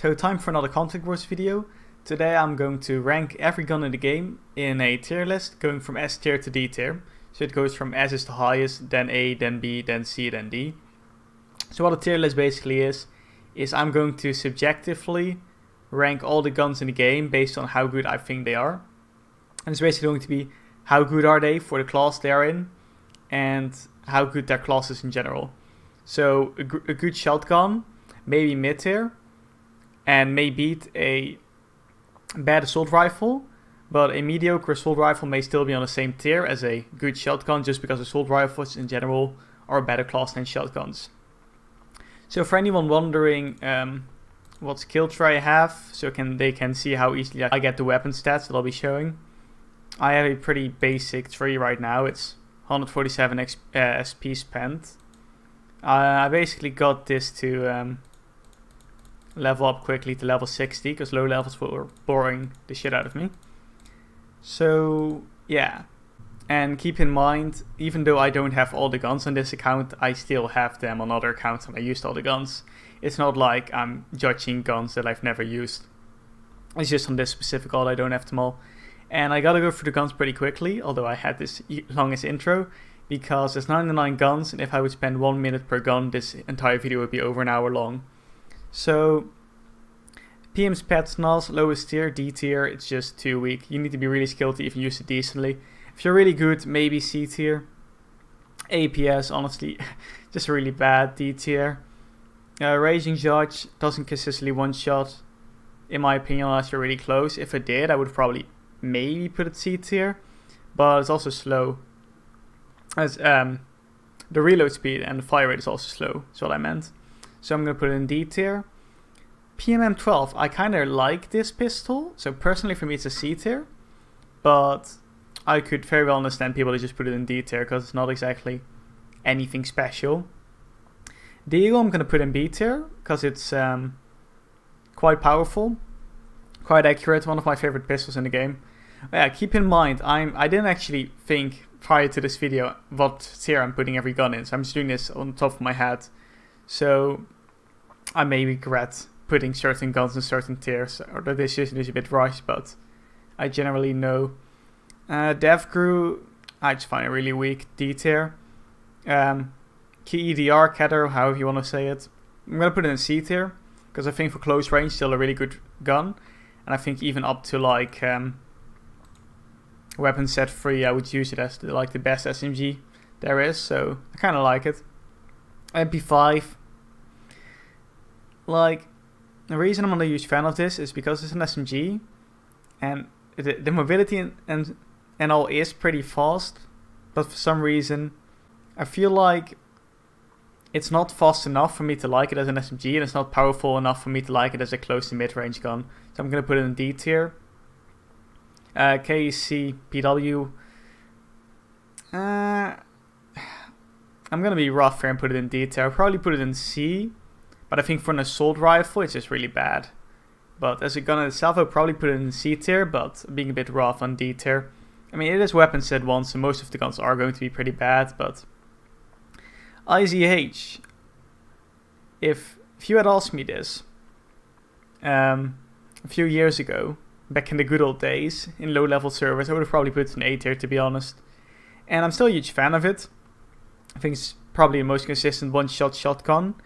So time for another Contract Wars video. Today I'm going to rank every gun in the game in a tier list going from S tier to D tier. So it goes from S is the highest, then A, then B, then C, then D. So what a tier list basically is, is I'm going to subjectively rank all the guns in the game based on how good I think they are. And it's basically going to be how good are they for the class they are in and how good their class is in general. So a, a good shotgun, maybe mid tier, and may beat a bad assault rifle, but a mediocre assault rifle may still be on the same tier as a good shotgun just because assault rifles in general are a better class than shotguns. So for anyone wondering um, what skill tree I have, so can they can see how easily I get the weapon stats that I'll be showing. I have a pretty basic tree right now, it's 147 XP, uh, SP spent. Uh, I basically got this to um, level up quickly to level 60 because low levels were boring the shit out of me. So yeah, and keep in mind, even though I don't have all the guns on this account, I still have them on other accounts and I used all the guns. It's not like I'm judging guns that I've never used. It's just on this specific all I don't have them all. And I gotta go through the guns pretty quickly, although I had this longest intro, because there's 99 guns, and if I would spend one minute per gun, this entire video would be over an hour long. So PM's pets NAS, lowest tier, D tier, it's just too weak. You need to be really skilled to even use it decently. If you're really good, maybe C tier. APS, honestly, just really bad. D tier. Uh, Raging Judge doesn't consistently one shot, in my opinion, unless you're really close. If it did, I would probably maybe put it C tier, but it's also slow. As um, the reload speed and the fire rate is also slow. That's what I meant. So I'm gonna put it in D tier. PMM12, I kind of like this pistol. So personally for me it's a C tier. But I could very well understand people that just put it in D tier because it's not exactly anything special. The Eagle I'm going to put in B tier because it's um, quite powerful, quite accurate, one of my favorite pistols in the game. Yeah, keep in mind, I'm I didn't actually think prior to this video what tier I'm putting every gun in, so I'm just doing this on top of my head. So I may regret putting certain guns in certain tiers, or the decision is a bit rushed, but I generally know. Uh, Dev Crew, I just find it really weak. D tier. Um, Key EDR, Catter, however you want to say it. I'm going to put it in C tier, because I think for close range, still a really good gun. And I think even up to like um, weapon set 3, I would use it as the, like the best SMG there is, so I kind of like it. MP5, like the reason I'm not a huge fan of this is because it's an SMG, and the, the mobility and, and and all is pretty fast, but for some reason, I feel like it's not fast enough for me to like it as an SMG, and it's not powerful enough for me to like it as a close to mid-range gun. So I'm gonna put it in D tier. Uh, KC PW. Uh, I'm gonna be rough here and put it in D tier. I'll probably put it in C but I think for an assault rifle, it's just really bad. But as a gun in itself, I'll probably put it in C tier, but being a bit rough on D tier. I mean, it is weapon set 1, so most of the guns are going to be pretty bad, but... IZH. If, if you had asked me this um, a few years ago, back in the good old days, in low-level servers, I would have probably put it in A tier, to be honest. And I'm still a huge fan of it. I think it's probably the most consistent one-shot shotgun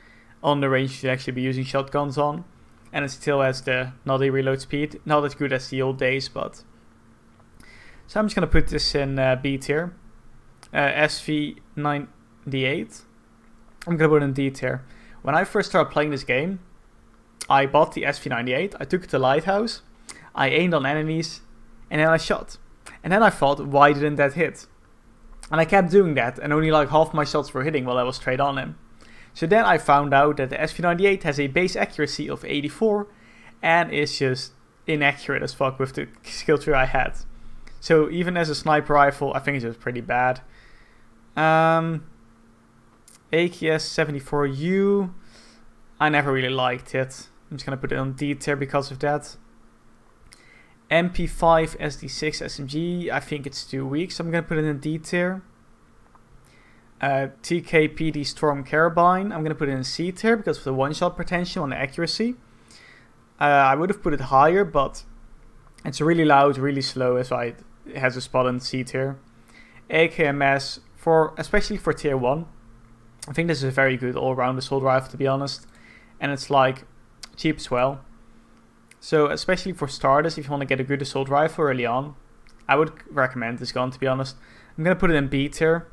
on the range you should actually be using shotguns on. And it still has the noddy reload speed. Not as good as the old days, but... So I'm just going to put this in uh, B tier. Uh, SV98. I'm going to put it in D tier. When I first started playing this game, I bought the SV98. I took it to Lighthouse. I aimed on enemies. And then I shot. And then I thought, why didn't that hit? And I kept doing that. And only like half my shots were hitting while I was straight on him. So then I found out that the SV98 has a base accuracy of 84 and is just inaccurate as fuck with the skill tree I had. So even as a sniper rifle, I think it's just pretty bad. Um, AKS 74U, I never really liked it. I'm just gonna put it on D tier because of that. MP5 SD6 SMG, I think it's too weak, so I'm gonna put it in D tier. Uh, TKPD Storm Carabine, I'm going to put it in C tier because of the one-shot potential and the accuracy. Uh, I would have put it higher, but it's really loud, really slow, as I it has a spot in C tier. AKMS for especially for tier one. I think this is a very good all-round assault rifle to be honest, and it's like cheap as well. So especially for starters, if you want to get a good assault rifle early on, I would recommend this gun to be honest. I'm gonna put it in B tier.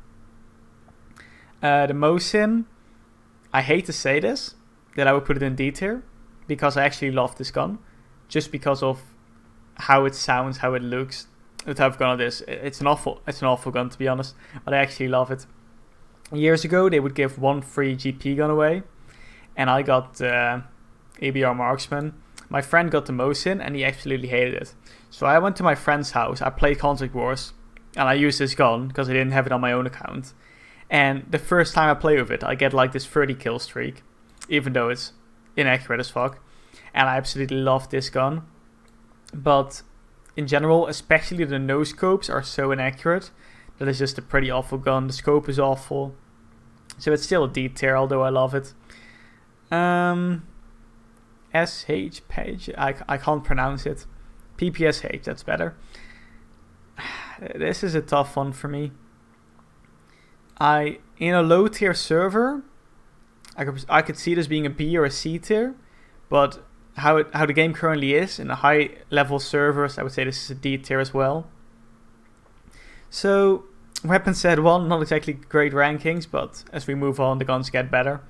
Uh, the Mosin, I hate to say this, that I would put it in D tier because I actually love this gun, just because of how it sounds, how it looks, the type of gun it is. It's an awful, it's an awful gun to be honest, but I actually love it. Years ago, they would give one free GP gun away, and I got uh, ABR Marksman. My friend got the Mosin, and he absolutely hated it. So I went to my friend's house. I played Contract Wars, and I used this gun because I didn't have it on my own account. And the first time I play with it, I get like this 30 kill streak, even though it's inaccurate as fuck. And I absolutely love this gun. But in general, especially the no scopes are so inaccurate that it's just a pretty awful gun. The scope is awful. So it's still a D tier, although I love it. Um, SH page, I, I can't pronounce it. PPSH, that's better. This is a tough one for me. I in a low tier server, I could I could see this being a B or a C tier, but how it how the game currently is in the high level servers, I would say this is a D tier as well. So weapon set one, not exactly great rankings, but as we move on, the guns get better.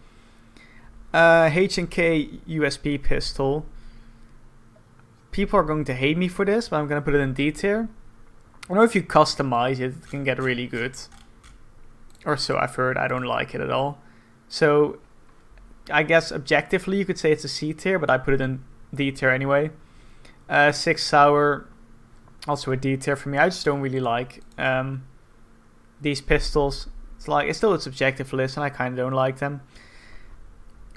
Uh, H&K USP pistol. People are going to hate me for this, but I'm going to put it in D tier. I know if you customize it, it can get really good. Or so I've heard, I don't like it at all. So I guess objectively you could say it's a C tier, but I put it in D tier anyway. Uh, Sig Sauer, also a D tier for me. I just don't really like um, these pistols. It's like it's still a subjective list, and I kind of don't like them.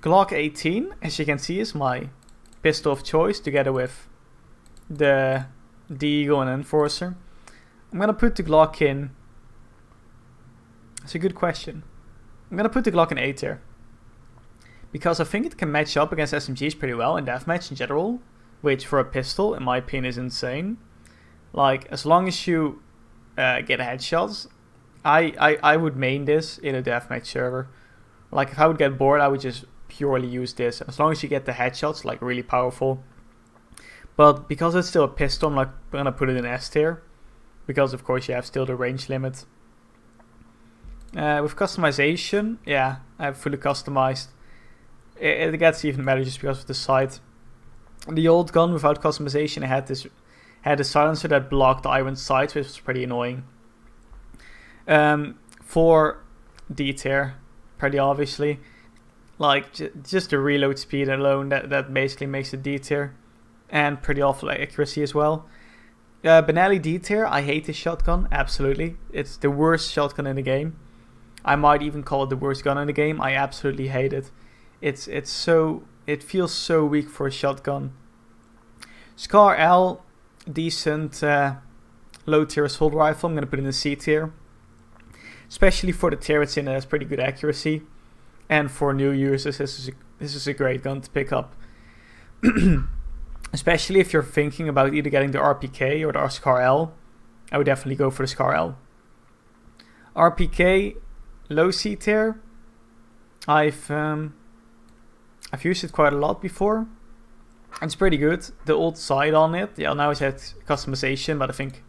Glock 18, as you can see, is my pistol of choice, together with the Deagle and Enforcer. I'm gonna put the Glock in. It's a good question. I'm gonna put the Glock in A tier because I think it can match up against SMGs pretty well in deathmatch in general, which for a pistol, in my opinion, is insane. Like, as long as you uh, get headshots, I, I, I would main this in a deathmatch server. Like, if I would get bored, I would just purely use this. As long as you get the headshots, like, really powerful. But because it's still a pistol, I'm not gonna put it in S tier. Because, of course, you have still the range limit. Uh, with customization, yeah, I have fully customized it, it gets even better just because of the sight. The old gun without customization had this had a silencer that blocked the iron sights, which was pretty annoying. Um, for D tier, pretty obviously, like just the reload speed alone that that basically makes it D tier, and pretty awful accuracy as well. Uh, Benelli D tier, I hate this shotgun, absolutely. It's the worst shotgun in the game. I might even call it the worst gun in the game. I absolutely hate it. It's it's so it feels so weak for a shotgun. Scar L, decent uh, low tier assault rifle. I'm gonna put in the C tier, especially for the tier it's in. It has pretty good accuracy, and for new users, this is a, this is a great gun to pick up. especially if you're thinking about either getting the RPK or the Scar L, I would definitely go for the Scar L. RPK, low C tier. I've um, I've used it quite a lot before. It's pretty good. The old side on it, yeah, now it had customization, but I think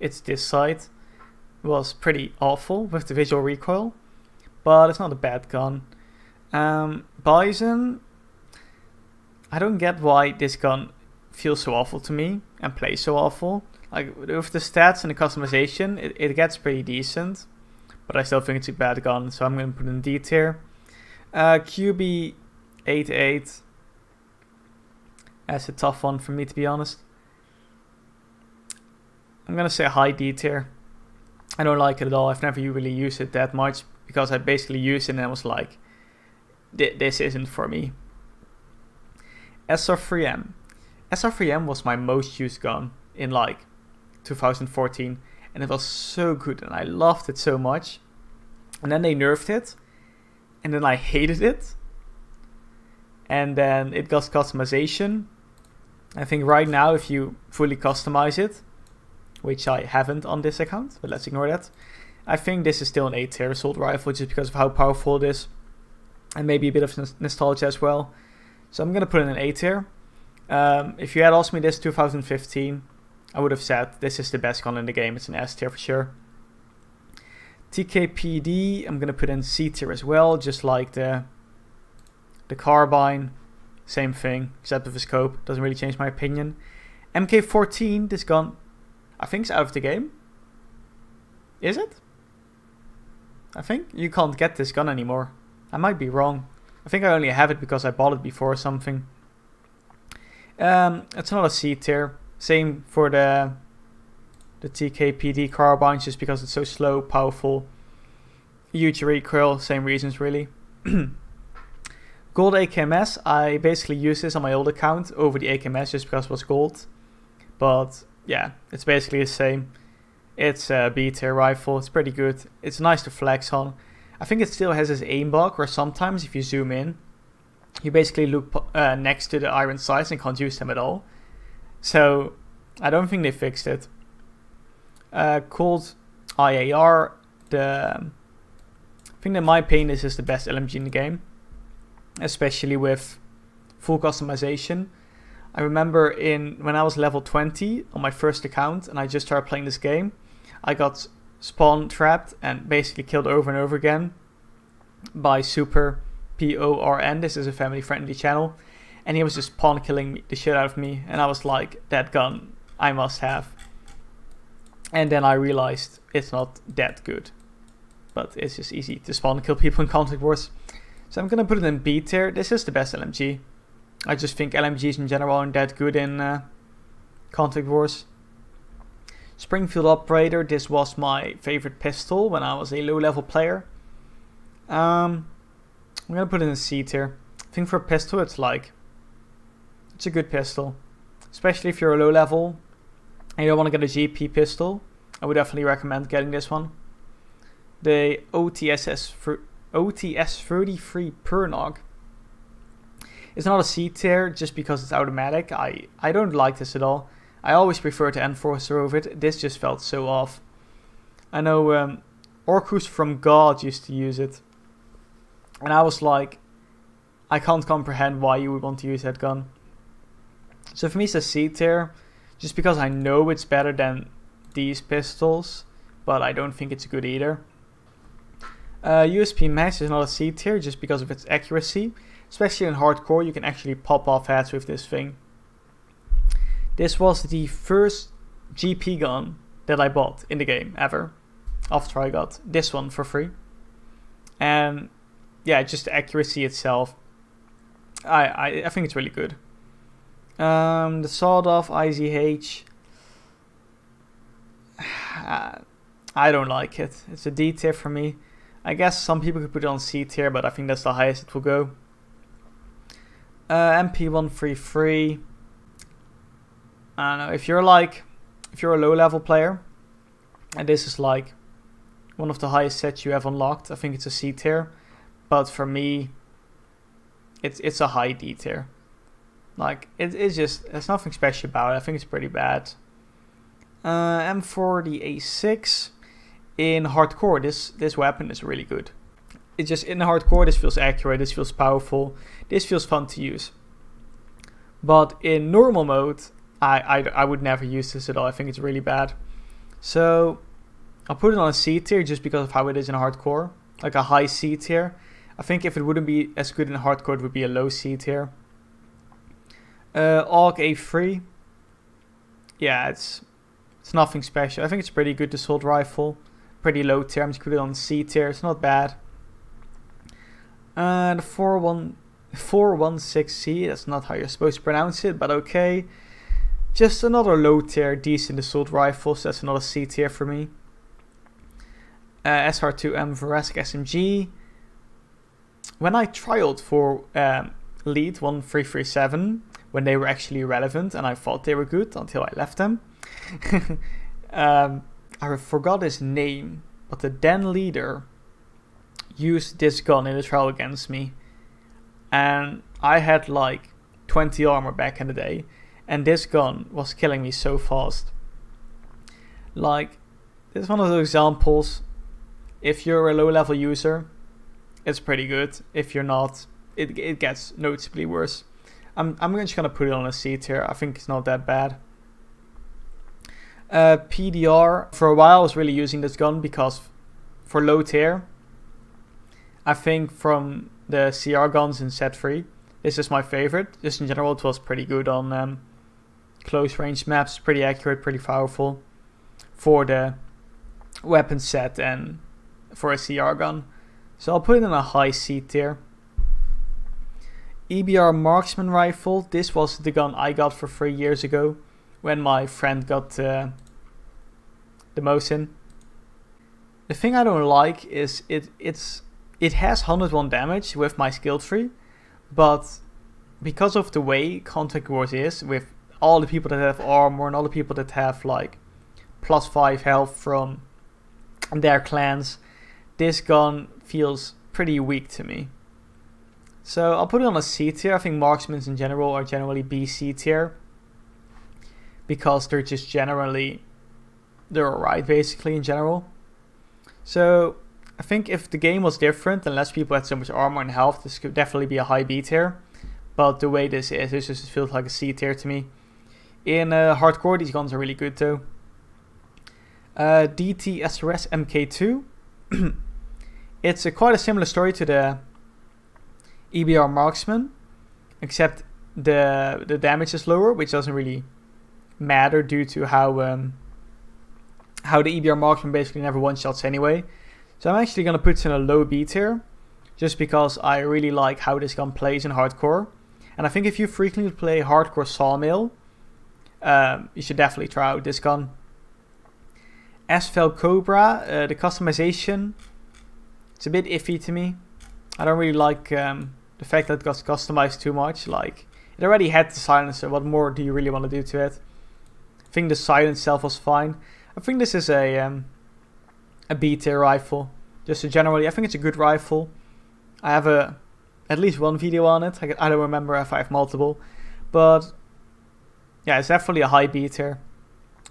it's this side was pretty awful with the visual recoil, but it's not a bad gun. Um, Bizon, I don't get why this gun feels so awful to me and plays so awful. Like with the stats and the customization, it, it gets pretty decent, but I still think it's a bad gun, so I'm gonna put in D tier. Uh, QB 8 8. That's a tough one for me to be honest. I'm gonna say high D tier. I don't like it at all. I've never really used it that much because I basically used it and I was like, this isn't for me. SR3M. SR3M was my most used gun in like 2014 and it was so good and I loved it so much. And then they nerfed it and then I hated it and then it got customization I think right now, if you fully customize it, which I haven't on this account, but let's ignore that. I think this is still an A tier assault rifle just because of how powerful it is, and maybe a bit of nostalgia as well. So I'm gonna put in an A tier. Um, if you had asked me this 2015, I would have said this is the best gun in the game. It's an S tier for sure. TKPD, I'm gonna put in C tier as well, just like the the carbine. Same thing, except with the scope. Doesn't really change my opinion. MK14, this gun, I think it's out of the game. Is it? I think you can't get this gun anymore. I might be wrong. I think I only have it because I bought it before or something. Um, it's not a C tier. Same for the the TKPD carbines just because it's so slow, powerful, huge recoil. Same reasons really. Gold AKMS, I basically use this on my old account over the AKMS just because it was gold. But yeah, it's basically the same. It's a B tier rifle, it's pretty good. It's nice to flex on. I think it still has this aim bug where sometimes if you zoom in, you basically look uh, next to the iron sights and can't use them at all. So I don't think they fixed it. Uh, Colt IAR, the I think in my opinion this is the best LMG in the game especially with full customization. I remember in when I was level 20 on my first account and I just started playing this game, I got spawn trapped and basically killed over and over again by Super P O R N. This is a family friendly channel, and he was just pawn killing me, the shit out of me, and I was like, that gun I must have. And then I realized it's not that good, but it's just easy to spawn kill people in Contract Wars. So I'm gonna put it in B tier. This is the best LMG. I just think LMGs in general aren't that good in uh, Contract Wars. Springfield Operator, this was my favorite pistol when I was a low level player. Um, I'm gonna put it in C tier. I think for a pistol it's like, it's a good pistol. Especially if you're a low level and you don't want to get a GP pistol. I would definitely recommend getting this one. The OTSS OTS33 Pernach. It's not a C tier just because it's automatic. I, I don't like this at all. I always prefer to Enforcer over it. This just felt so off. I know um, Orcus from God used to use it. And I was like, I can't comprehend why you would want to use that gun. So for me it's a C tier. Just because I know it's better than these pistols. But I don't think it's good either. Uh, USP Max is not a C tier just because of its accuracy. Especially in hardcore, you can actually pop off heads with this thing. This was the first GP gun that I bought in the game ever. After I got this one for free. And yeah, just the accuracy itself. I, I, I think it's really good. Um, the sawed off IZH. I don't like it. It's a D tier for me. I guess some people could put it on C tier, but I think that's the highest it will go. Uh, MP133. I don't know, if you're like, if you're a low level player, and this is like one of the highest sets you have unlocked, I think it's a C tier. But for me, it's it's a high D tier. Like, it, it's just, there's nothing special about it. I think it's pretty bad. Uh, M40A6 in hardcore, this this weapon is really good. It's just in the hardcore, this feels accurate, this feels powerful, this feels fun to use. But in normal mode, I, I, I would never use this at all. I think it's really bad. So I'll put it on a C tier just because of how it is in hardcore, like a high C tier. I think if it wouldn't be as good in hardcore, it would be a low C tier. Uh, AUG A3. Yeah, it's it's nothing special. I think it's pretty good assault rifle pretty low tier. I'm just put it on C tier. It's not bad. And uh, 416C, that's not how you're supposed to pronounce it, but okay. Just another low tier, decent assault rifle, so that's another C tier for me. Uh, SR2M Veresk SMG. When I trialed for um, Lead 1337, when they were actually relevant and I thought they were good until I left them. um, I forgot his name, but the then leader used this gun in a trial against me. And I had like 20 armor back in the day. and this gun was killing me so fast. Like, this is one of those examples. If you're a low level user, it's pretty good. If you're not, it, it gets noticeably worse. I'm, I'm just gonna put it on a C tier. I think it's not that bad. Uh, PDR, for a while I was really using this gun because for low tier, I think from the CR guns in set 3, this is my favorite. Just in general, it was pretty good on um, close range maps, pretty accurate, pretty powerful for the weapon set and for a CR gun. So I'll put it in a high C tier. EBR marksman rifle. This was the gun I got for three years ago when my friend got uh, the Mosin. The thing I don't like is it it's it has 101 damage with my skill tree, but because of the way Contract Wars is, with all the people that have armor and all the people that have like plus 5 health from their clans, this gun feels pretty weak to me. So I'll put it on a C tier. I think marksmen in general are generally B C tier because they're just generally they're alright basically in general. So I think if the game was different and less people had so much armor and health, this could definitely be a high B tier. But the way this is, this just feels like a C tier to me. In uh, hardcore, these guns are really good too. Uh, DT SRS MK2. it's a, quite a similar story to the EBR Marksman, except the the damage is lower, which doesn't really matter due to how um, how the EBR Marksman basically never one shots anyway. So I'm actually gonna put in a low B tier, just because I really like how this gun plays in hardcore. And I think if you frequently play hardcore Sawmill, um, you should definitely try out this gun. Asphalt Cobra, uh, the customization, it's a bit iffy to me. I don't really like um, the fact that it got customized too much. Like, it already had the silencer, what more do you really want to do to it? I think the sight itself was fine. I think this is a um, a B tier rifle. Just generally, I think it's a good rifle. I have a at least one video on it. I, I don't remember if I have multiple, but yeah, it's definitely a high B tier.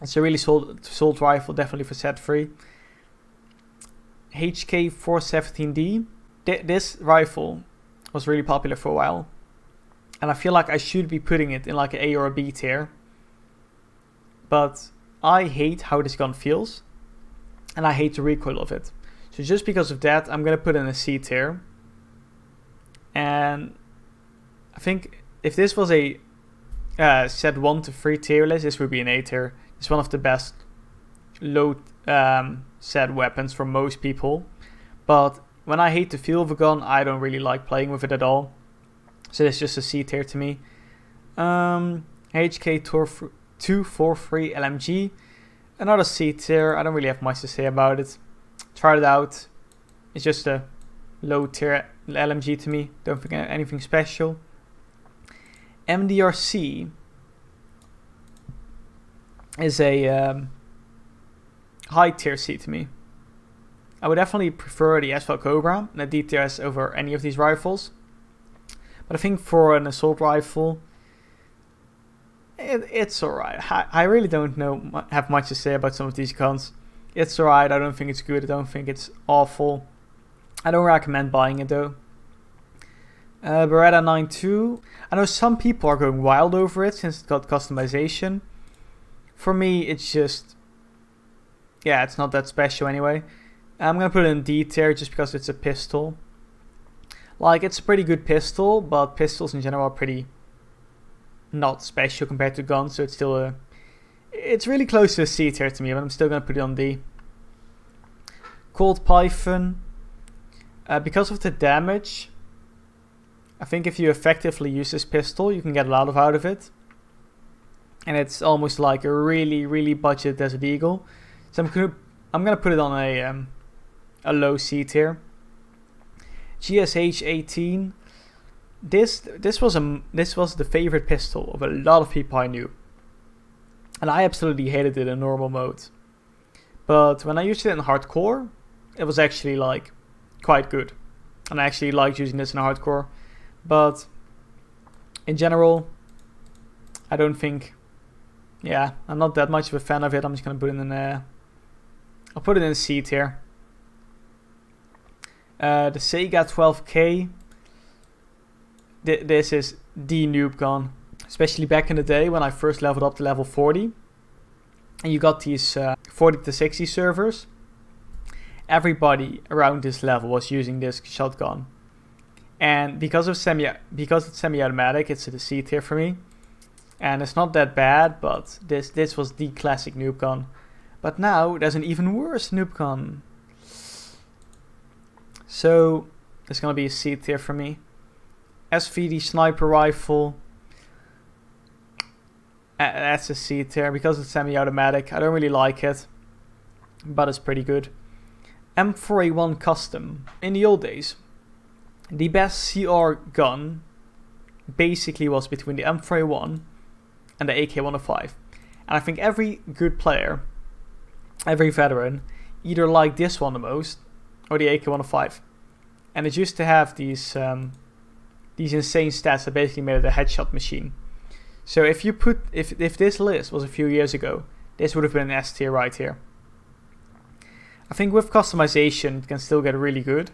It's a really sold, sold rifle, definitely for set 3. HK417D. Th this rifle was really popular for a while. And I feel like I should be putting it in like an A or a B tier. But I hate how this gun feels. And I hate the recoil of it. So just because of that, I'm going to put in a C tier. And I think if this was a uh, set 1 to 3 tier list, this would be an A tier. It's one of the best low um, set weapons for most people. But when I hate the feel of a gun, I don't really like playing with it at all. So it's just a C tier to me. Um, HK 243 LMG. Another C tier. I don't really have much to say about it. Tried it out. It's just a low tier LMG to me. Don't think anything special. MDRC is a um, high tier C to me. I would definitely prefer the Asphalt Cobra and the DTS over any of these rifles. But I think for an assault rifle, it, it's alright. I, I really don't know have much to say about some of these guns. It's alright. I don't think it's good. I don't think it's awful. I don't recommend buying it though. Uh, Beretta 9.2. I know some people are going wild over it since it got customization. For me, it's just... Yeah, it's not that special anyway. I'm gonna put it in D tier just because it's a pistol. Like, it's a pretty good pistol, but pistols in general are pretty not special compared to guns, so it's still a... It's really close to a C tier to me, but I'm still gonna put it on D. Colt Python. Uh, because of the damage, I think if you effectively use this pistol, you can get a lot of out of it. And it's almost like a really, really budget Desert Eagle. So I'm gonna, I'm gonna put it on a, um, a low C tier. GSH 18. This this was a this was the favorite pistol of a lot of people I knew, and I absolutely hated it in normal mode. But when I used it in hardcore, it was actually like quite good, and I actually liked using this in hardcore. But in general, I don't think yeah, I'm not that much of a fan of it. I'm just gonna put it in a, I'll put it in C tier. The Saiga 12K. Th this is the noob gun, especially back in the day when I first leveled up to level 40, and you got these uh, 40 to 60 servers. Everybody around this level was using this shotgun, and because of semi because it's semi-automatic, it's a C tier for me and it's not that bad, but this this was the classic noob gun. But now there's an even worse noob gun. So it's gonna be a C tier for me. SVD sniper rifle. That's a C tier because it's semi-automatic. I don't really like it, but it's pretty good. M4A1 custom. In the old days, the best CR gun basically was between the M4A1 and the AK-105. And I think every good player, every veteran, either liked this one the most or the AK-105. And it used to have these um, these insane stats that basically made it a headshot machine. So if you put if if this list was a few years ago, this would have been an S tier right here. I think with customization it can still get really good.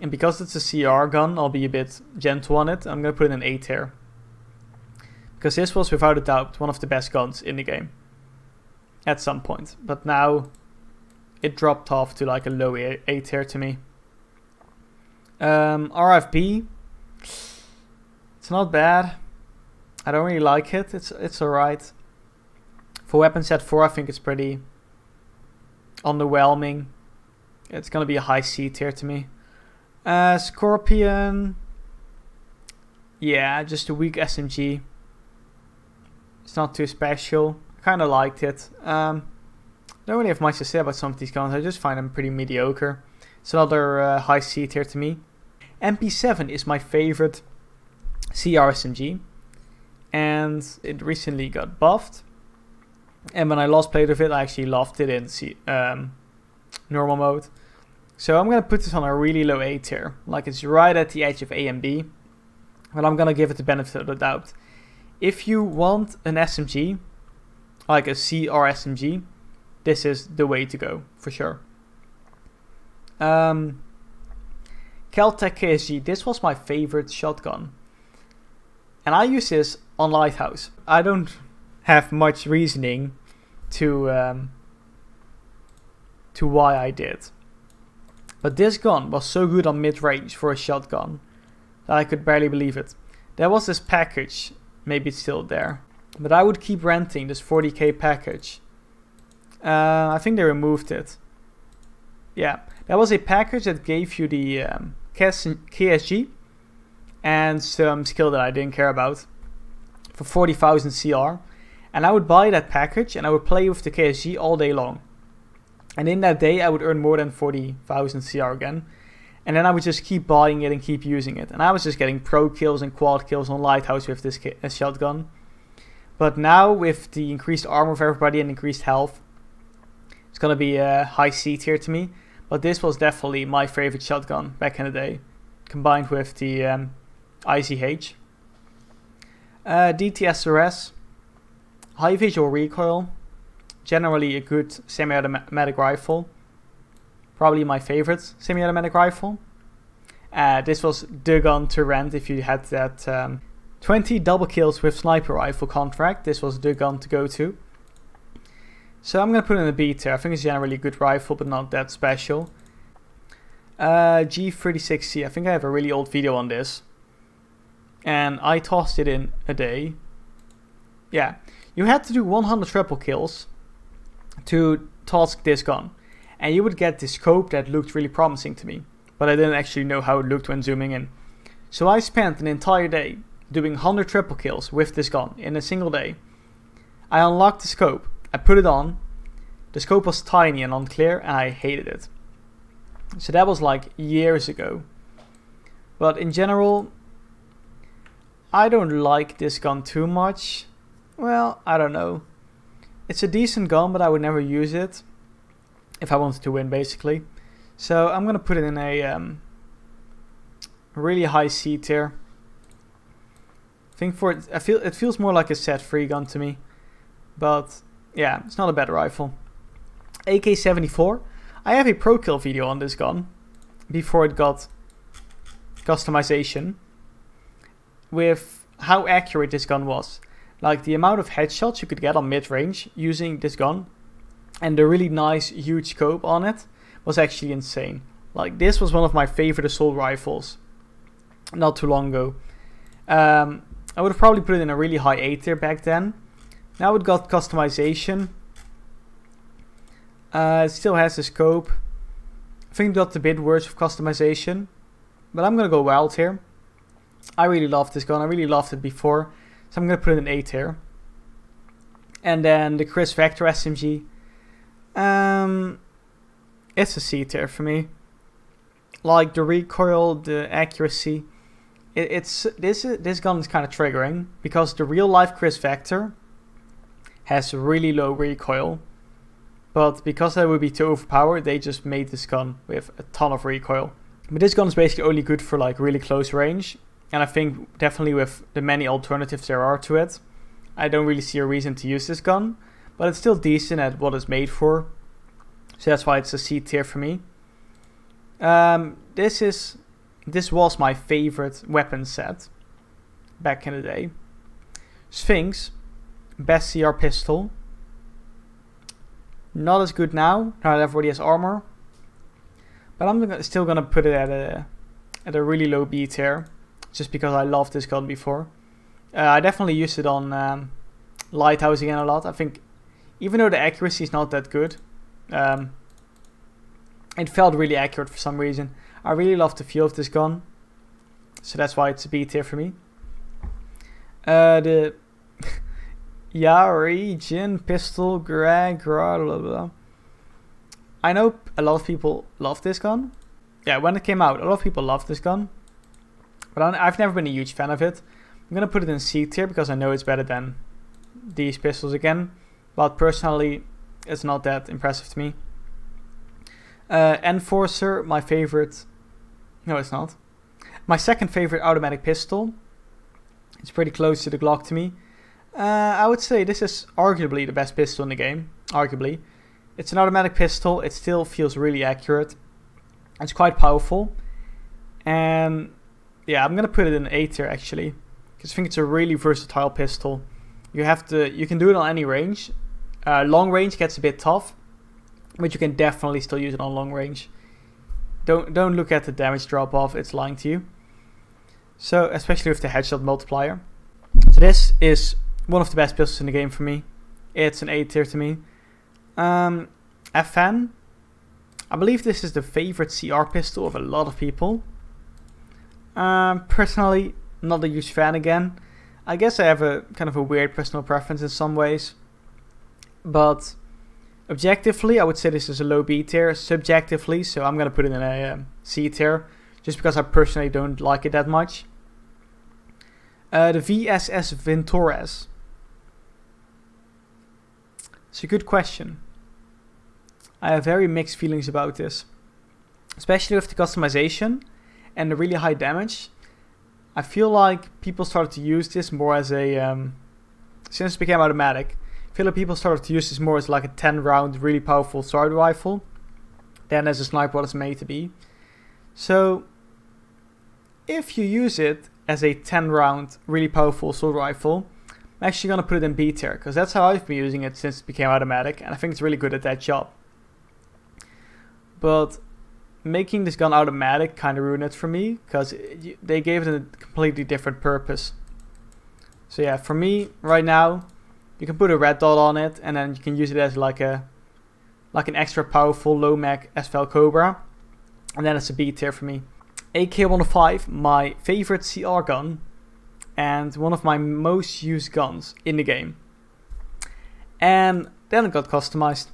And because it's a CR gun, I'll be a bit gentle on it. I'm gonna put it in A tier because this was without a doubt one of the best guns in the game at some point. But now it dropped off to like a low A, a tier to me. Um, RFB, it's not bad. I don't really like it. It's it's alright. For weapon set 4, I think it's pretty underwhelming. It's gonna be a high C tier to me. Uh, Scorpion, yeah, just a weak SMG. It's not too special. Kind of liked it. Um, don't really have much to say about some of these guns. I just find them pretty mediocre. It's another uh, high C tier to me. MP7 is my favorite CRSMG And it recently got buffed. And when I last played with it, I actually loved it in C um, normal mode. So I'm going to put this on a really low A tier. Like it's right at the edge of A and B. But I'm going to give it the benefit of the doubt if you want an SMG, like a CR SMG, this is the way to go for sure. Um, Keltec KSG, this was my favorite shotgun. And I use this on Lighthouse. I don't have much reasoning to um, to why I did. But this gun was so good on mid-range for a shotgun that I could barely believe it. There was this package maybe it's still there. But I would keep renting this 40k package. Uh, I think they removed it. Yeah, that was a package that gave you the um, KSG and some skill that I didn't care about for 40,000 CR. And I would buy that package and I would play with the KSG all day long. And in that day, I would earn more than 40,000 CR again. And then I would just keep buying it and keep using it. And I was just getting pro kills and quad kills on Lighthouse with this shotgun. But now with the increased armor of everybody and increased health, it's going to be a high C tier to me. But this was definitely my favorite shotgun back in the day, combined with the um, IZH. Uh, DTSRS, high visual recoil, generally a good semi-automatic rifle probably my favorite semi-automatic rifle. Uh, this was the gun to rent if you had that um, 20 double kills with sniper rifle contract. This was the gun to go to. So I'm going to put in a B tier. I think it's generally a good rifle, but not that special. Uh, G36C, I think I have a really old video on this. And I tossed it in a day. Yeah, you had to do 100 triple kills to task this gun and you would get this scope that looked really promising to me, but I didn't actually know how it looked when zooming in. So I spent an entire day doing 100 triple kills with this gun in a single day. I unlocked the scope, I put it on, the scope was tiny and unclear and I hated it. So that was like years ago. But in general, I don't like this gun too much. Well, I don't know. It's a decent gun, but I would never use it if I wanted to win, basically. So I'm gonna put it in a um, really high C tier. I think for it, I feel it feels more like a set free gun to me, but yeah, it's not a bad rifle. AK-74. I have a pro kill video on this gun before it got customization with how accurate this gun was. Like the amount of headshots you could get on mid-range using this gun and the really nice huge scope on it was actually insane. Like this was one of my favorite assault rifles not too long ago. Um, I would have probably put it in a really high A tier back then. Now it got customization. Uh, it still has the scope. I think it got a bit worse with customization. But I'm gonna go wild here. I really love this gun. I really loved it before. So I'm gonna put it in A tier. And then the Kriss Vector SMG. Um, it's a C tier for me. Like the recoil, the accuracy. It, it's this this gun is kind of triggering because the real life Kriss Vector has really low recoil. But because that would be too overpowered, they just made this gun with a ton of recoil. But this gun is basically only good for like really close range. And I think definitely with the many alternatives there are to it, I don't really see a reason to use this gun. But it's still decent at what it's made for. So that's why it's a C tier for me. Um, this is this was my favorite weapon set back in the day. Sphinx, best CR pistol. Not as good now. Not everybody has armor. But I'm still gonna put it at a at a really low B tier, just because I loved this gun before. Uh, I definitely used it on um, Lighthouse again a lot. I think, even though the accuracy is not that good, um, it felt really accurate for some reason. I really love the feel of this gun, so that's why it's a B tier for me. Uh, the Yarygin pistol Grach blah blah blah. I know a lot of people love this gun. Yeah, when it came out, a lot of people loved this gun. But I've never been a huge fan of it. I'm gonna put it in C tier because I know it's better than these pistols again. But personally, it's not that impressive to me. Uh, Enforcer, my favorite. No, it's not. My second favorite automatic pistol. It's pretty close to the Glock to me. Uh, I would say this is arguably the best pistol in the game. Arguably. It's an automatic pistol. It still feels really accurate. It's quite powerful. And yeah, I'm gonna put it in A tier actually. Because I think it's a really versatile pistol. You have to, you can do it on any range. Uh, long range gets a bit tough, but you can definitely still use it on long range. Don't don't look at the damage drop off; it's lying to you. So especially with the headshot multiplier. So this is one of the best pistols in the game for me. It's an A tier to me. Um, FN. I believe this is the favorite CR pistol of a lot of people. Um, personally, not a huge fan again. I guess I have a kind of a weird personal preference in some ways. But objectively, I would say this is a low B tier. Subjectively, so I'm gonna put it in a um, C tier, just because I personally don't like it that much. Uh, the VSS Vintorez. It's a good question. I have very mixed feelings about this. Especially with the customization and the really high damage. I feel like people started to use this more as a... Um, since it became automatic, I feel like people started to use this more as like a 10 round really powerful sword rifle than as a sniper what it's made to be. So if you use it as a 10 round really powerful sword rifle, I'm actually going to put it in B tier because that's how I've been using it since it became automatic and I think it's really good at that job. But making this gun automatic kind of ruined it for me because they gave it a completely different purpose. So yeah, for me right now, you can put a red dot on it and then you can use it as like a like an extra powerful low mech SVL Cobra. And then it's a B tier for me. AK-105, my favorite CR gun and one of my most used guns in the game. And then it got customized.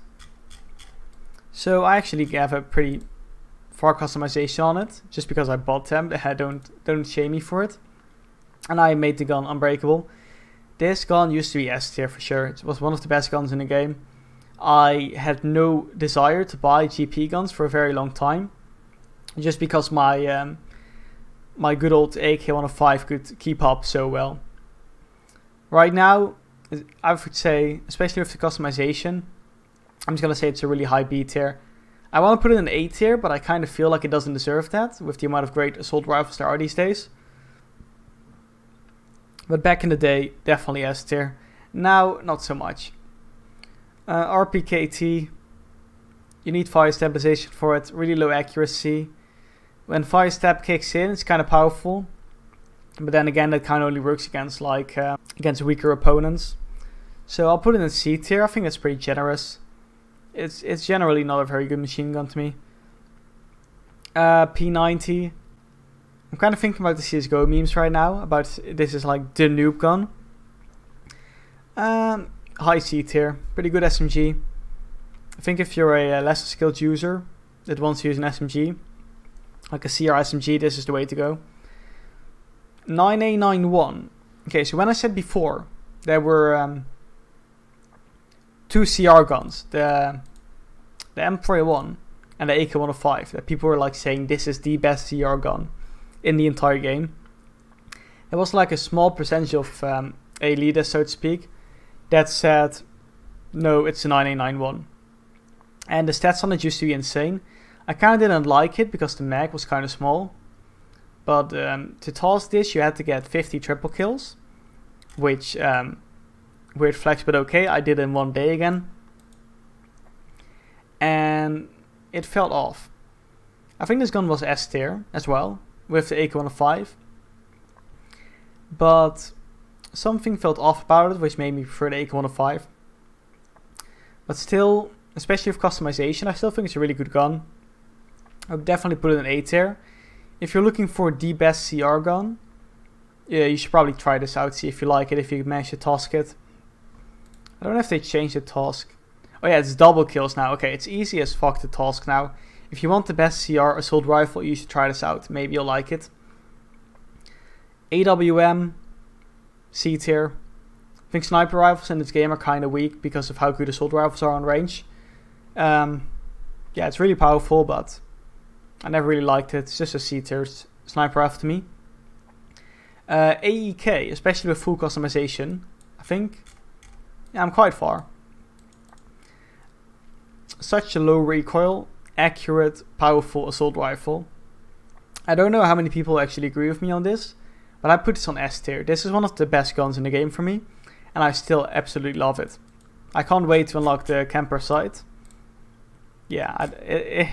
So I actually have a pretty far customization on it, just because I bought them. don't don't shame me for it. And I made the gun unbreakable. This gun used to be S tier for sure. It was one of the best guns in the game. I had no desire to buy GP guns for a very long time, just because my um, my good old AK-105 could keep up so well. Right now, I would say, especially with the customization, I'm just gonna say it's a really high B tier. I want to put it in A tier, but I kind of feel like it doesn't deserve that with the amount of great assault rifles there are these days. But back in the day, definitely S tier. Now, not so much. Uh, RPKT, you need fire stabilization for it, really low accuracy. When fire stab kicks in, it's kind of powerful. But then again, that kind of only works against like uh, against weaker opponents. So I'll put it in C tier. I think that's pretty generous. It's it's generally not a very good machine gun to me. Uh, P90. I'm kind of thinking about the CSGO memes right now. About this is like the noob gun. Um, high C tier. Pretty good SMG. I think if you're a, a lesser skilled user that wants to use an SMG, like a CR SMG, this is the way to go. 9A91. Okay, so when I said before, there were um, two CR guns, the the M4A1 and the AK-105, that people were like saying this is the best CR gun in the entire game. There was like a small percentage of um, elitists, so to speak, that said, no, it's a 9A91. And the stats on it used to be insane. I kind of didn't like it because the mag was kind of small. But um, to toss this, you had to get 50 triple kills, which um, weird flex, but okay. I did in one day again, and it felt off. I think this gun was S tier as well with the AK-105, but something felt off about it, which made me prefer the AK-105. But still, especially with customization, I still think it's a really good gun. I would definitely put it in A tier if you're looking for the best CR gun, yeah, you should probably try this out, see if you like it, if you manage to task it. I don't know if they changed the task. Oh yeah, it's double kills now. Okay, it's easy as fuck to task now. If you want the best CR assault rifle, you should try this out. Maybe you'll like it. AWM, C tier. I think sniper rifles in this game are kind of weak because of how good assault rifles are on range. Um, yeah, it's really powerful, but I never really liked it. It's just a C tier sniper to me. Uh, AEK, especially with full customization, I think. Yeah, I'm quite far. Such a low recoil, accurate, powerful assault rifle. I don't know how many people actually agree with me on this, but I put this on S tier. This is one of the best guns in the game for me, and I still absolutely love it. I can't wait to unlock the camper sight. Yeah, I, it, it,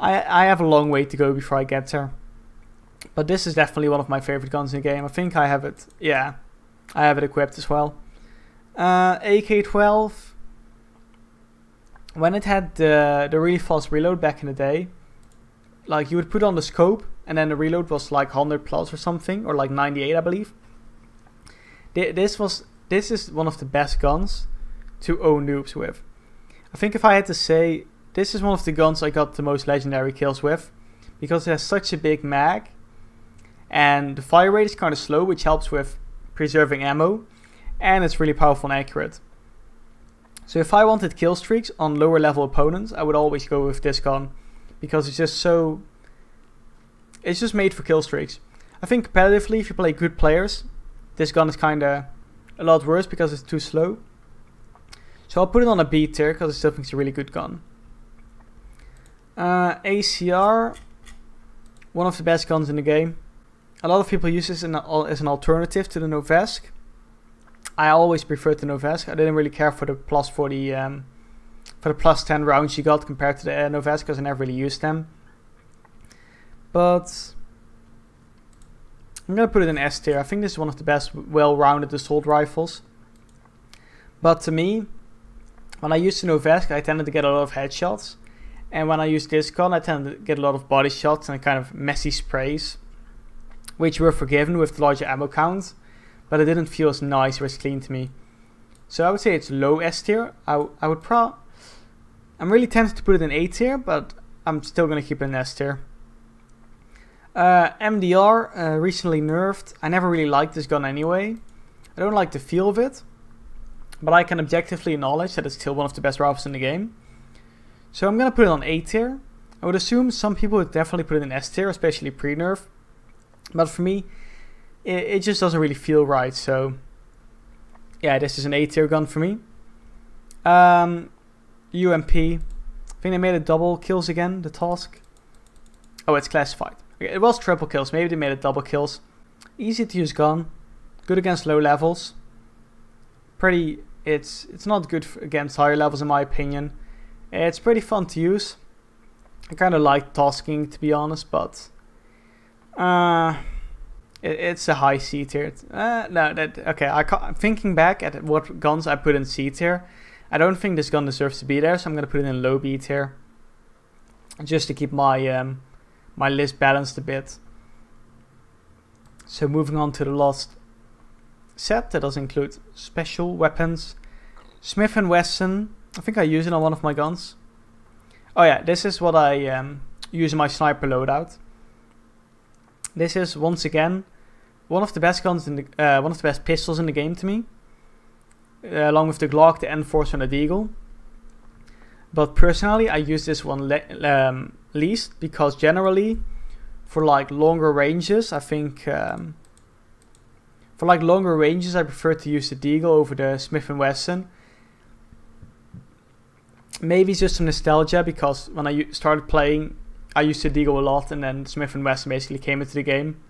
I, I have a long way to go before I get there. But this is definitely one of my favorite guns in the game. I think I have it, yeah, I have it equipped as well. Uh, AK-12, when it had the, the really fast reload back in the day, like you would put on the scope and then the reload was like 100 plus or something, or like 98 I believe. This was this is one of the best guns to own noobs with. I think if I had to say this is one of the guns I got the most legendary kills with because it has such a big mag and the fire rate is kind of slow which helps with preserving ammo and it's really powerful and accurate. So if I wanted kill streaks on lower level opponents I would always go with this gun because it's just so it's just made for kill streaks. I think competitively if you play good players this gun is kinda a lot worse because it's too slow. So I'll put it on a B tier because I still think it's a really good gun. Uh, ACR, one of the best guns in the game. A lot of people use this an, as an alternative to the Novesk. I always preferred the Novesk. I didn't really care for the plus for the um, for the plus 10 rounds you got compared to the uh, Novesk because I never really used them. But I'm gonna put it in S tier. I think this is one of the best well-rounded assault rifles. But to me, when I used the Novesk, I tended to get a lot of headshots. And when I use this gun, I tend to get a lot of body shots and kind of messy sprays, which were forgiven with the larger ammo count, but it didn't feel as nice or as clean to me. So I would say it's low S tier. I, I would pro. I'm really tempted to put it in A tier, but I'm still gonna keep it in S tier. Uh, MDR, uh, recently nerfed. I never really liked this gun anyway. I don't like the feel of it, but I can objectively acknowledge that it's still one of the best rifles in the game. So I'm gonna put it on A tier. I would assume some people would definitely put it in S tier, especially pre-nerf. But for me, it, it just doesn't really feel right, so yeah, this is an A tier gun for me. Um, UMP. I think they made it double kills again, the task. Oh, it's classified. Okay, it was triple kills. Maybe they made it double kills. Easy to use gun. Good against low levels. Pretty. It's it's not good against higher levels in my opinion. It's pretty fun to use. I kind of like tasking to be honest, but uh, it, it's a high C tier. Uh, no, that okay. I am thinking back at what guns I put in C tier. I don't think this gun deserves to be there, so I'm gonna put it in low B tier, just to keep my um, my list balanced a bit. So moving on to the last set, that does include special weapons. Smith & Wesson, I think I use it on one of my guns. Oh yeah, this is what I um, use in my sniper loadout. This is, once again, one of the best guns in the, uh, one of the best pistols in the game to me. Uh, along with the Glock, the Enforcer and the Deagle. But personally, I use this one um, least because generally for like longer ranges I think um, for like longer ranges I prefer to use the Deagle over the Smith & Wesson maybe it's just some nostalgia because when I started playing I used the Deagle a lot and then Smith & Wesson basically came into the game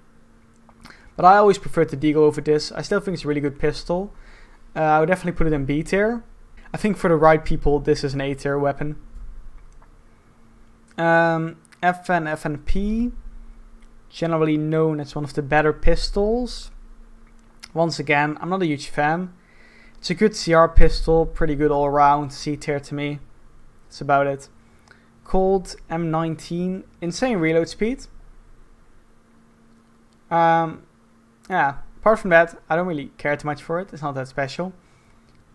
but I always preferred the Deagle over this I still think it's a really good pistol uh, I would definitely put it in B tier I think for the right people this is an A tier weapon um, FN FNP, generally known as one of the better pistols. Once again, I'm not a huge fan. It's a good CR pistol, pretty good all around, C tier to me. That's about it. Colt M19, insane reload speed. Um, yeah, apart from that, I don't really care too much for it. It's not that special.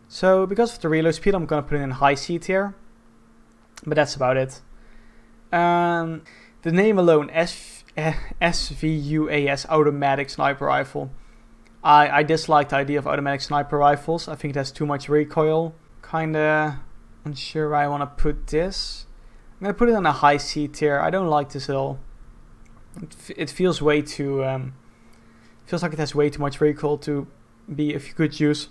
So because of the reload speed, I'm gonna put it in high C tier. But that's about it. Um, the name alone, S SVUAS automatic sniper rifle. I, I dislike the idea of automatic sniper rifles. I think that's too much recoil. Kinda unsure where I want to put this. I'm gonna put it on a high C tier. I don't like this at all. It, it feels way too. Um, feels like it has way too much recoil to be if you could use.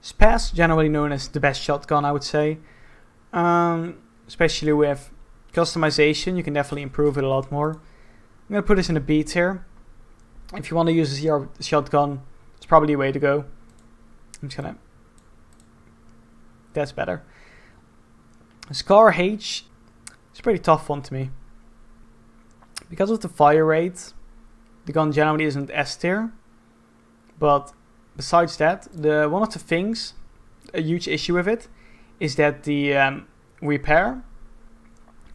SPAS, generally known as the best shotgun, I would say. Um, especially with customization, you can definitely improve it a lot more. I'm going to put this in a B tier. If you want to use a CR shotgun, it's probably a way to go. I'm just going to... That's better. Scar H it's a pretty tough one to me. Because of the fire rate, the gun generally isn't S tier. But besides that, the one of the things, a huge issue with it, is that the um, repair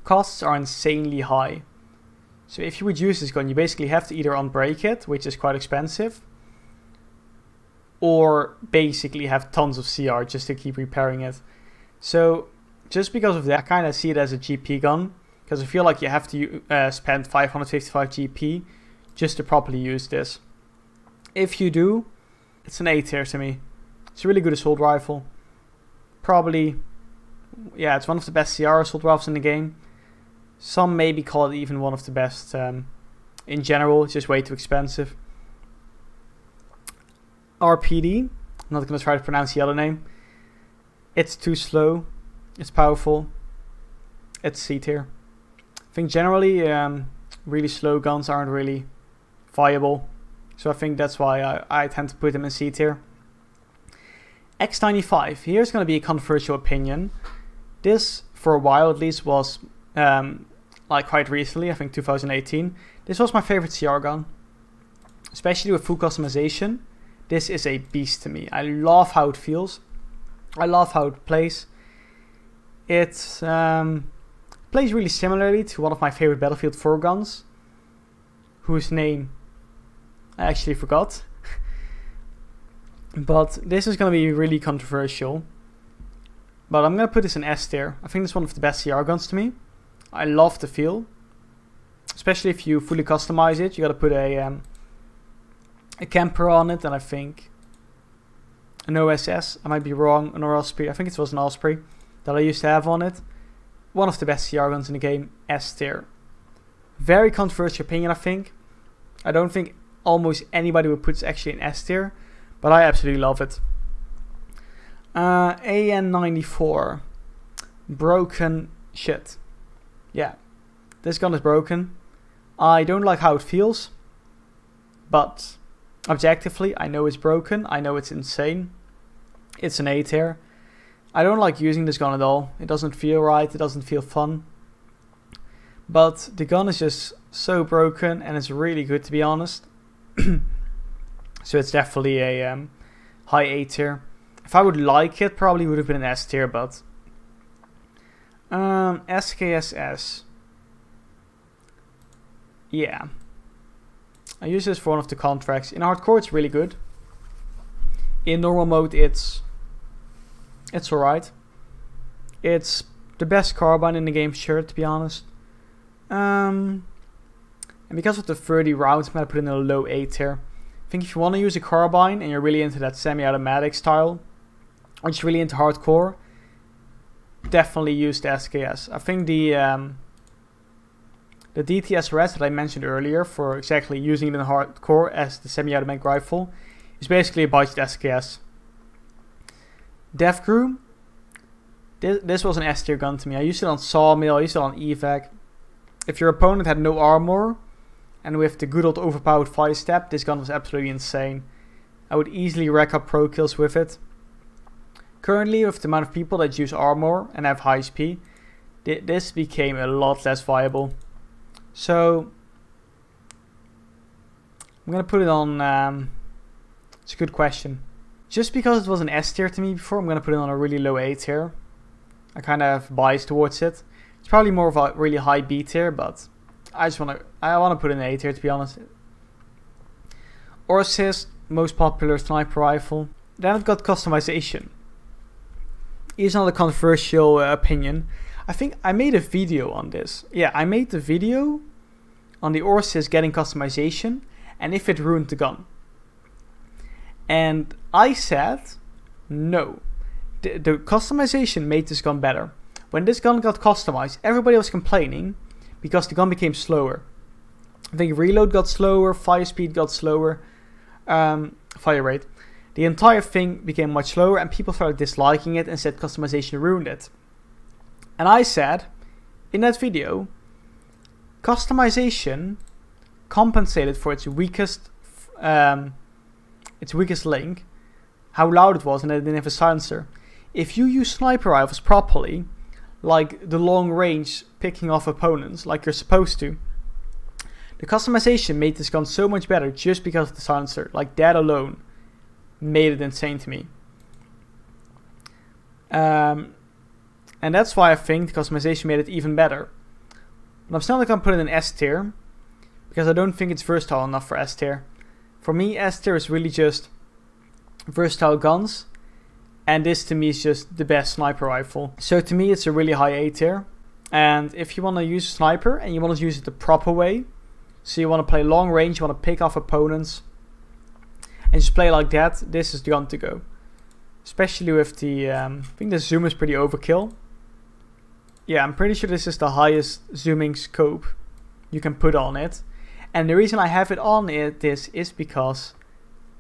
costs are insanely high. So if you would use this gun, you basically have to either unbreak it, which is quite expensive, or basically have tons of CR just to keep repairing it. So just because of that, I kind of see it as a GP gun, because I feel like you have to uh, spend 555 GP just to properly use this. If you do, it's an A tier to me. It's a really good assault rifle. Probably, yeah, it's one of the best CR assault rifles in the game. Some maybe call it even one of the best. Um, in general, it's just way too expensive. RPD, I'm not going to try to pronounce the other name. It's too slow. It's powerful. It's C tier. I think generally, um, really slow guns aren't really viable. So I think that's why I, I tend to put them in C tier. X95. Here's going to be a controversial opinion. This, for a while at least, was um, like quite recently, I think 2018. This was my favorite CR gun, especially with full customization. This is a beast to me. I love how it feels. I love how it plays. It um, plays really similarly to one of my favorite Battlefield 4 guns, whose name I actually forgot. but this is going to be really controversial. But I'm going to put this in S tier. I think it's one of the best CR guns to me. I love the feel. Especially if you fully customize it. You gotta put a, um, a camper on it and I think an OSS. I might be wrong. An Osprey. I think it was an Osprey that I used to have on it. One of the best CR guns in the game. S tier. Very controversial opinion I think. I don't think almost anybody would put actually an S tier. But I absolutely love it. Uh, AN94. Broken shit. Yeah. This gun is broken. I don't like how it feels. But objectively, I know it's broken. I know it's insane. It's an A tier. I don't like using this gun at all. It doesn't feel right. It doesn't feel fun. But the gun is just so broken and it's really good to be honest. so it's definitely a um, high A tier. If I would like it, probably would have been an S tier, but um, SKSS. Yeah. I use this for one of the contracts. In hardcore, it's really good. In normal mode, it's it's alright. It's the best carbine in the game, sure, to be honest. Um, and because of the 30 rounds, I'm going to put in a low A tier. I think if you want to use a carbine and you're really into that semi-automatic style, or just really into hardcore, definitely use the SKS. I think the um, the DTSRS that I mentioned earlier for exactly using it in hardcore as the semi-automatic rifle is basically a budget SKS. Dev Crew, this, this was an S tier gun to me. I used it on Sawmill, I used it on Evac. If your opponent had no armor, and with the good old overpowered fire step, this gun was absolutely insane. I would easily rack up pro kills with it. Currently, with the amount of people that use armor and have high speed, th this became a lot less viable. So, I'm gonna put it on, um, it's a good question. Just because it was an S tier to me before, I'm gonna put it on a really low A tier. I kind of have bias towards it. It's probably more of a really high B tier, but I just want to I want to put in A tier to be honest. Orsis, most popular sniper rifle. Then I've got customization. Here's another controversial uh, opinion. I think I made a video on this. Yeah, I made the video on the Orsis getting customization and if it ruined the gun. And I said, no. The, the customization made this gun better. When this gun got customized, everybody was complaining because the gun became slower. I think reload got slower, fire speed got slower, um, fire rate. The entire thing became much slower and people started disliking it and said customization ruined it. And I said, in that video, customization compensated for its weakest um, its weakest link, how loud it was and it didn't have a silencer. If you use sniper rifles properly, like the long range picking off opponents like you're supposed to. The customization made this gun so much better just because of the silencer, like that alone made it insane to me. Um, and that's why I think the customization made it even better. But I'm still not gonna put it in S tier, because I don't think it's versatile enough for S tier. For me, S tier is really just versatile guns and this to me is just the best sniper rifle. So to me it's a really high A tier. And if you want to use sniper and you want to use it the proper way, so you want to play long range, you want to pick off opponents, and just play like that, this is the gun to go. Especially with the, um, I think the zoom is pretty overkill. Yeah, I'm pretty sure this is the highest zooming scope you can put on it. And the reason I have it on it this is because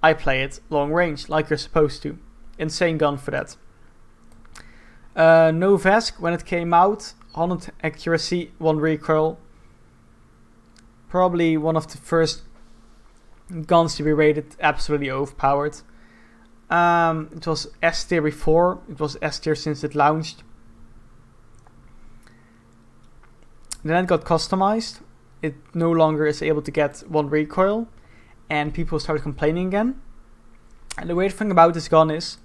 I play it long range, like you're supposed to insane gun for that. Uh, Novesk, when it came out, 100 accuracy, 1 recoil. Probably one of the first guns to be rated absolutely overpowered. Um, it was S tier before, it was S tier since it launched. Then it got customized. It no longer is able to get one recoil, and people started complaining again. And the weird thing about this gun is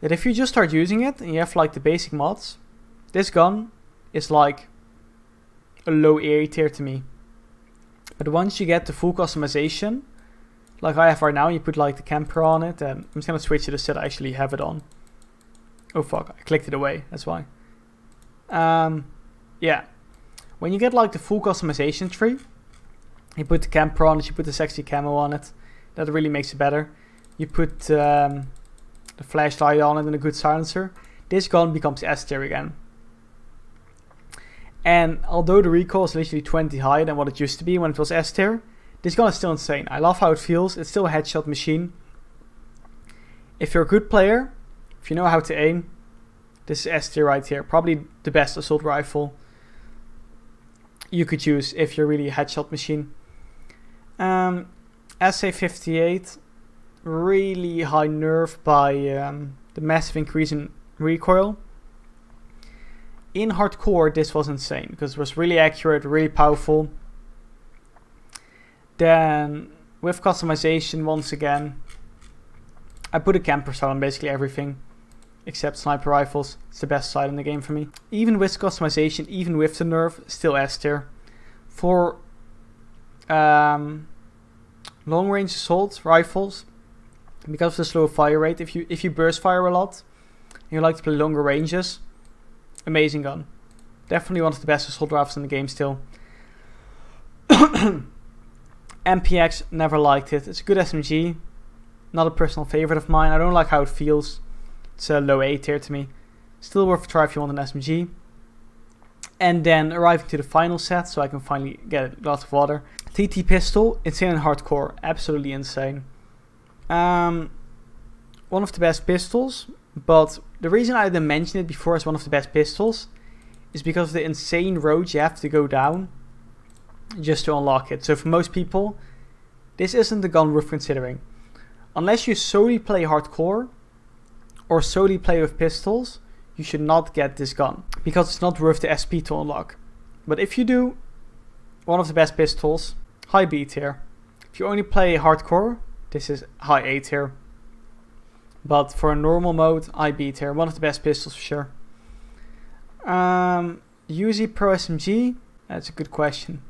that if you just start using it and you have like the basic mods, this gun is like a low A tier to me. But once you get the full customization, like I have right now, you put like the camper on it, and I'm just gonna switch it to set I actually have it on. Oh fuck, I clicked it away, that's why. Um, yeah. When you get like the full customization tree, you put the camper on it, you put the sexy camo on it, that really makes it better. You put um, the flashlight on it and a good silencer, this gun becomes S tier again. And although the recoil is literally 20 higher than what it used to be when it was S tier, this gun is still insane. I love how it feels. It's still a headshot machine. If you're a good player, if you know how to aim, this is S tier right here. Probably the best assault rifle you could use if you're really a headshot machine. Um, SA-58, really high nerf by um, the massive increase in recoil. In hardcore, this was insane because it was really accurate, really powerful. Then with customization, once again, I put a camper sight on basically everything except sniper rifles. It's the best sight in the game for me. Even with customization, even with the nerf, still S tier. For um, long range assault rifles, because of the slow fire rate, if you if you burst fire a lot, and you like to play longer ranges, amazing gun. Definitely one of the best assault rifles in the game still. MPX never liked it. It's a good SMG, not a personal favorite of mine. I don't like how it feels. It's a low A tier to me. Still worth a try if you want an SMG. And then arriving to the final set, so I can finally get a glass of water. TT pistol, insane and hardcore, absolutely insane. Um, one of the best pistols, but the reason I didn't mention it before as one of the best pistols is because of the insane roads you have to go down just to unlock it. So for most people, this isn't the gun worth considering. Unless you solely play hardcore or solely play with pistols, you should not get this gun because it's not worth the SP to unlock. But if you do, one of the best pistols, high B tier. If you only play hardcore, this is high A tier. But for a normal mode, high B tier. One of the best pistols for sure. Um, Uzi Pro SMG, that's a good question.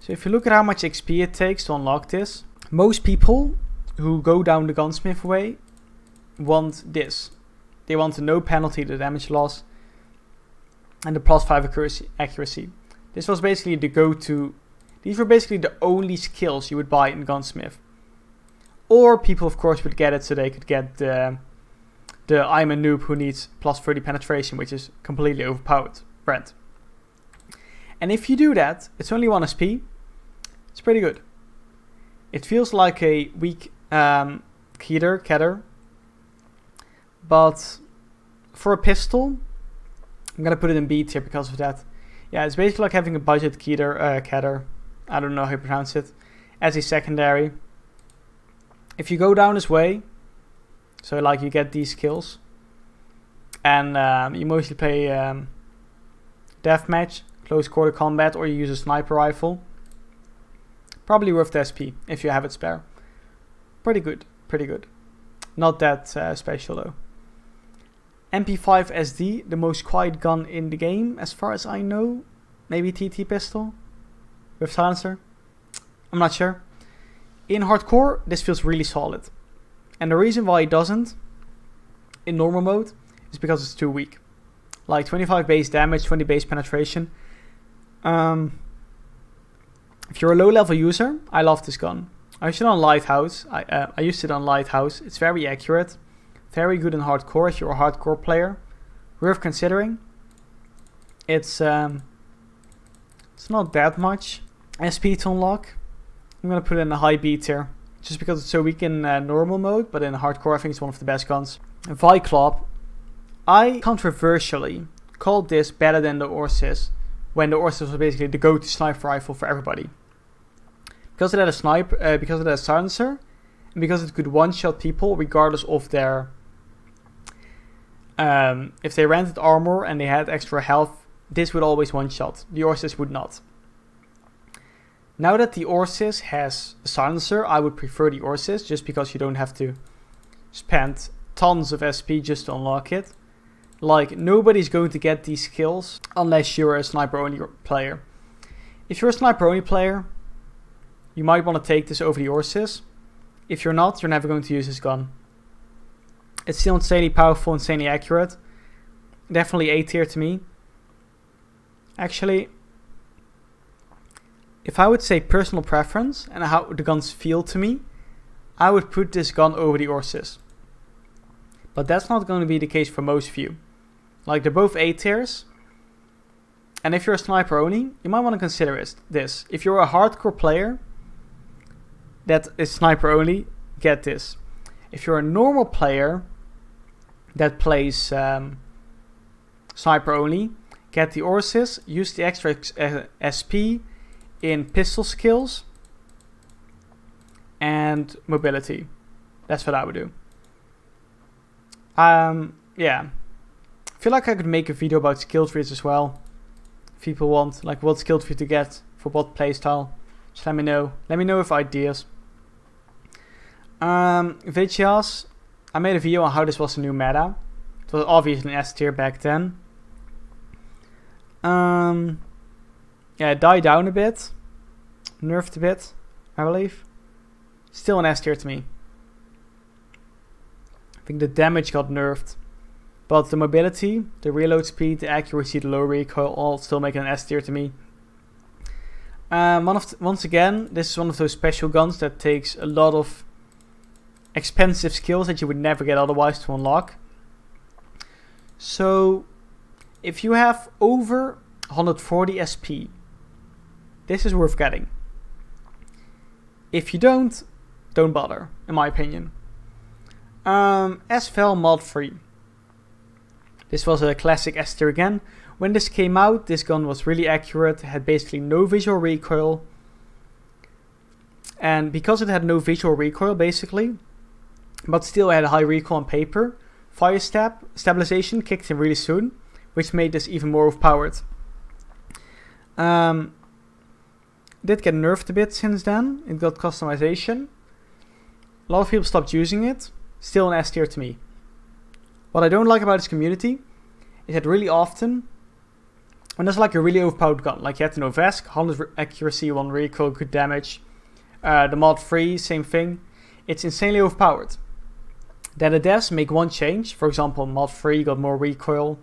So if you look at how much XP it takes to unlock this, most people who go down the gunsmith way want this. They want the no penalty, the damage loss, and the plus 5 accuracy. accuracy. This was basically the go-to. These were basically the only skills you would buy in Gunsmith. Or people, of course, would get it so they could get the, the I'm a noob who needs plus 30 penetration, which is completely overpowered. Brent. And if you do that, it's only 1 SP. It's pretty good. It feels like a weak um, Keter, Keter, but for a pistol, I'm gonna put it in B tier because of that. Yeah, it's basically like having a budget Keter, uh, Keter, I don't know how you pronounce it, as a secondary. If you go down this way, so like you get these skills, and um, you mostly play um, deathmatch, close quarter combat, or you use a sniper rifle, probably worth the SP if you have it spare. Pretty good, pretty good. Not that uh, special though. MP5 SD, the most quiet gun in the game, as far as I know. Maybe TT pistol with silencer. I'm not sure. In hardcore, this feels really solid. And the reason why it doesn't in normal mode is because it's too weak. Like 25 base damage, 20 base penetration. Um, if you're a low level user, I love this gun. I used it on Lighthouse. I, uh, I used it on Lighthouse. It's very accurate. Very good in hardcore if you're a hardcore player. Worth considering. It's um, it's not that much SP to unlock. I'm gonna put it in a high B tier. Just because it's so weak in uh, normal mode, but in hardcore I think it's one of the best guns. Vykhlop. I controversially called this better than the Orsis, when the Orsis was basically the go-to sniper rifle for everybody. Because it had a sniper, uh, because it had a silencer, and because it could one-shot people regardless of their um, if they rented armor and they had extra health, this would always one shot. The Orsis would not. Now that the Orsis has a silencer, I would prefer the Orsis just because you don't have to spend tons of SP just to unlock it. Like, nobody's going to get these skills unless you're a sniper only player. If you're a sniper only player, you might want to take this over the Orsis. If you're not, you're never going to use this gun. It's still insanely powerful, insanely accurate. Definitely A tier to me. Actually, if I would say personal preference and how the guns feel to me, I would put this gun over the Orsis. But that's not going to be the case for most of you. Like they're both A tiers. And if you're a sniper only, you might want to consider this. If you're a hardcore player that is sniper only, get this. If you're a normal player that plays um, sniper only, get the Orsis, use the extra uh, SP in pistol skills and mobility. That's what I would do. Um, yeah. I feel like I could make a video about skill trees as well. If people want, like what skill tree to get for what playstyle. Just let me know. Let me know if ideas. Um. I made a video on how this was a new meta. It was obviously an S tier back then. Um, yeah, it died down a bit. Nerfed a bit, I believe. Still an S tier to me. I think the damage got nerfed. But the mobility, the reload speed, the accuracy, the low recoil, all still make an S tier to me. Um, once again, this is one of those special guns that takes a lot of expensive skills that you would never get otherwise to unlock. So, if you have over 140 SP, this is worth getting. If you don't, don't bother, in my opinion. Um, SFL mod free. This was a classic S tier again. When this came out, this gun was really accurate, had basically no visual recoil. And because it had no visual recoil, basically, but still I had a high recoil on paper, fire stab stabilization kicked in really soon, which made this even more overpowered. Um, did get nerfed a bit since then. It got customization. A lot of people stopped using it. Still an S tier to me. What I don't like about this community is that really often, when there's like a really overpowered gun, like you have to know Vesk, 100 accuracy, 1 recoil, good damage, uh, the mod 3, same thing, it's insanely overpowered. Then the devs make one change, for example, mod 3 got more recoil,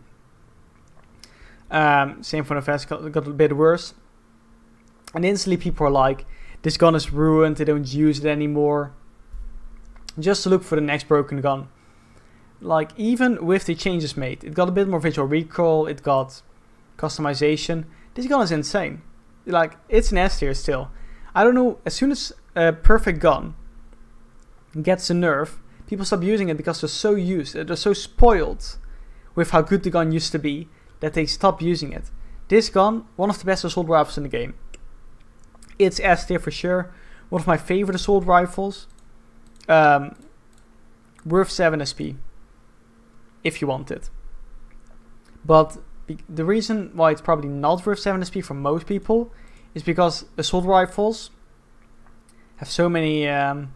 um, same for the Vesk, got, got a bit worse. And instantly people are like, this gun is ruined, they don't use it anymore. Just to look for the next broken gun like even with the changes made, it got a bit more visual recoil, it got customization. This gun is insane. Like it's an S tier still. I don't know. As soon as a perfect gun gets a nerf, people stop using it because they're so used, they're so spoiled with how good the gun used to be that they stop using it. This gun, one of the best assault rifles in the game. It's S tier for sure. One of my favorite assault rifles. Um, worth 7 SP if you want it. But the reason why it's probably not worth 7 SP for most people is because assault rifles have so many um,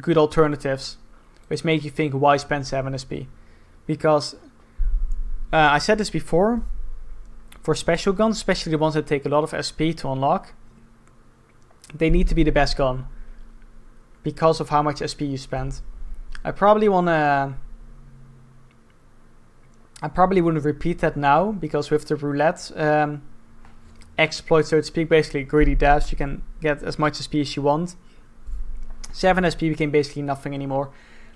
good alternatives, which make you think why spend 7 SP? Because uh, I said this before, for special guns, especially the ones that take a lot of SP to unlock, they need to be the best gun because of how much SP you spend. I probably want to I probably wouldn't repeat that now because with the roulette um, exploit, so to speak, basically greedy devs, you can get as much SP as you want. 7 SP became basically nothing anymore.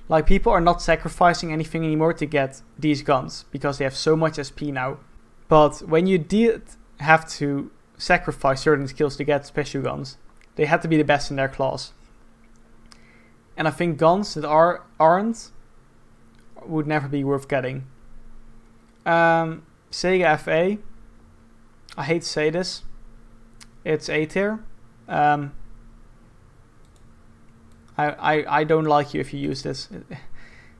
Like people are not sacrificing anything anymore to get these guns because they have so much SP now. But when you did have to sacrifice certain skills to get special guns, they had to be the best in their class. And I think guns that are aren't would never be worth getting. Um, Saiga FA. I hate to say this. It's A tier. Um, I, I, I don't like you if you use this.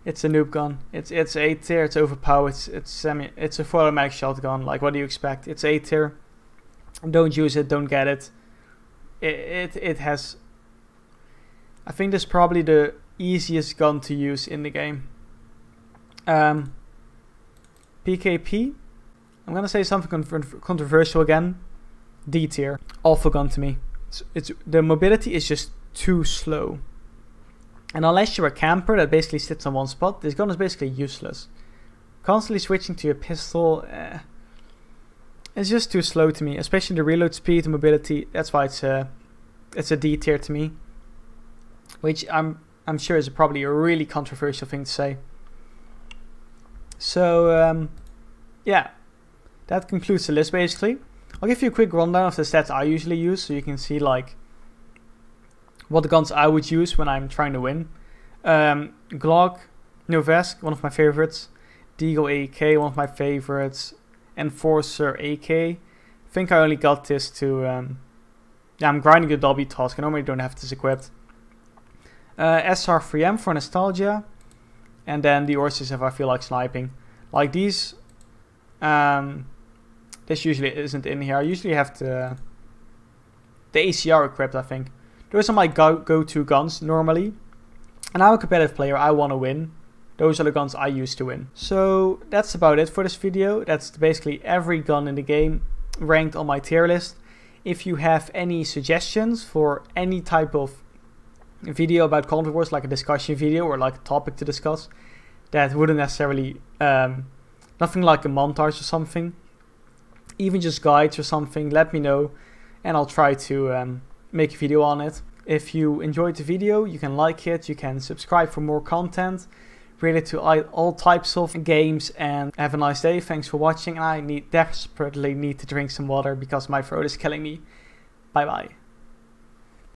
It's a noob gun. It's it's A tier. It's overpowered. It's it's semi. It's a full automatic shotgun. Like what do you expect? It's A tier. Don't use it. Don't get it. It it it has. I think this is probably the easiest gun to use in the game. Um, PKP. I'm gonna say something controversial again. D tier, awful gun to me. It's, it's the mobility is just too slow. And unless you're a camper that basically sits on one spot, this gun is basically useless. Constantly switching to your pistol, eh, it's just too slow to me. Especially the reload speed and mobility. That's why it's a it's a D tier to me. Which I'm I'm sure is probably a really controversial thing to say. So um, yeah, that concludes the list basically. I'll give you a quick rundown of the stats I usually use so you can see like what guns I would use when I'm trying to win. Um, Glock, Novesk, one of my favorites. Deagle AK, one of my favorites. Enforcer AK. I think I only got this to... Um, yeah, I'm grinding the W task. I normally don't have this equipped. Uh, SR3M for nostalgia. And then the Orsis if I feel like sniping. Like these... Um, this usually isn't in here. I usually have the, the ACR equipped, I think. Those are my go-to guns normally. And I'm a competitive player, I want to win. Those are the guns I used to win. So that's about it for this video. That's basically every gun in the game ranked on my tier list. If you have any suggestions for any type of video about Contract Wars, like a discussion video or like a topic to discuss, that wouldn't necessarily, um, nothing like a montage or something, even just guides or something, let me know and I'll try to um, make a video on it. If you enjoyed the video, you can like it, you can subscribe for more content related to all types of games and have a nice day. Thanks for watching. I need desperately need to drink some water because my throat is killing me. Bye bye.